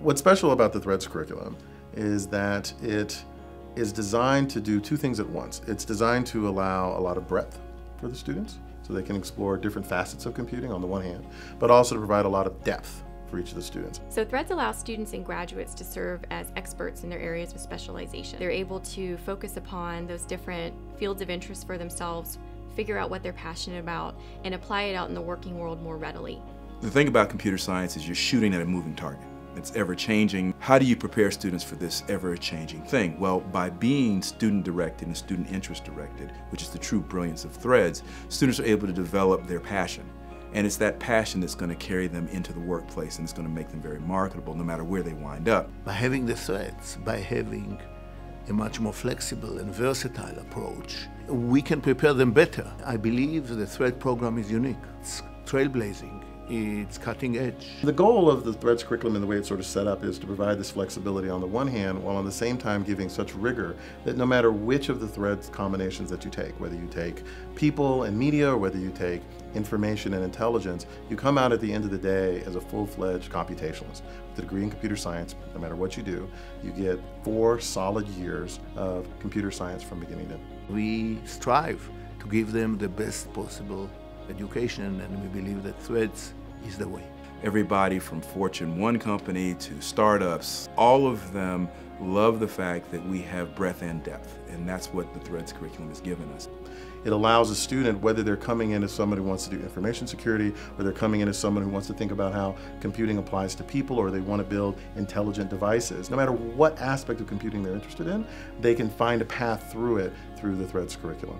What's special about the Threads curriculum is that it is designed to do two things at once. It's designed to allow a lot of breadth for the students, so they can explore different facets of computing on the one hand, but also to provide a lot of depth for each of the students. So Threads allows students and graduates to serve as experts in their areas of specialization. They're able to focus upon those different fields of interest for themselves, figure out what they're passionate about, and apply it out in the working world more readily. The thing about computer science is you're shooting at a moving target. It's ever changing. How do you prepare students for this ever changing thing? Well, by being student directed and student interest directed, which is the true brilliance of Threads, students are able to develop their passion. And it's that passion that's going to carry them into the workplace and it's going to make them very marketable no matter where they wind up. By having the threads, by having a much more flexible and versatile approach, we can prepare them better. I believe the thread program is unique. It's trailblazing it's cutting edge. The goal of the Threads curriculum and the way it's sort of set up is to provide this flexibility on the one hand, while on the same time giving such rigor that no matter which of the Threads combinations that you take, whether you take people and media or whether you take information and intelligence, you come out at the end of the day as a full-fledged computationalist. With a degree in computer science, no matter what you do, you get four solid years of computer science from beginning to end. We strive to give them the best possible education and we believe that Threads is the way. Everybody from Fortune 1 company to startups, all of them love the fact that we have breadth and depth, and that's what the Threads curriculum has given us. It allows a student, whether they're coming in as someone who wants to do information security, or they're coming in as someone who wants to think about how computing applies to people, or they want to build intelligent devices. No matter what aspect of computing they're interested in, they can find a path through it through the Threads curriculum.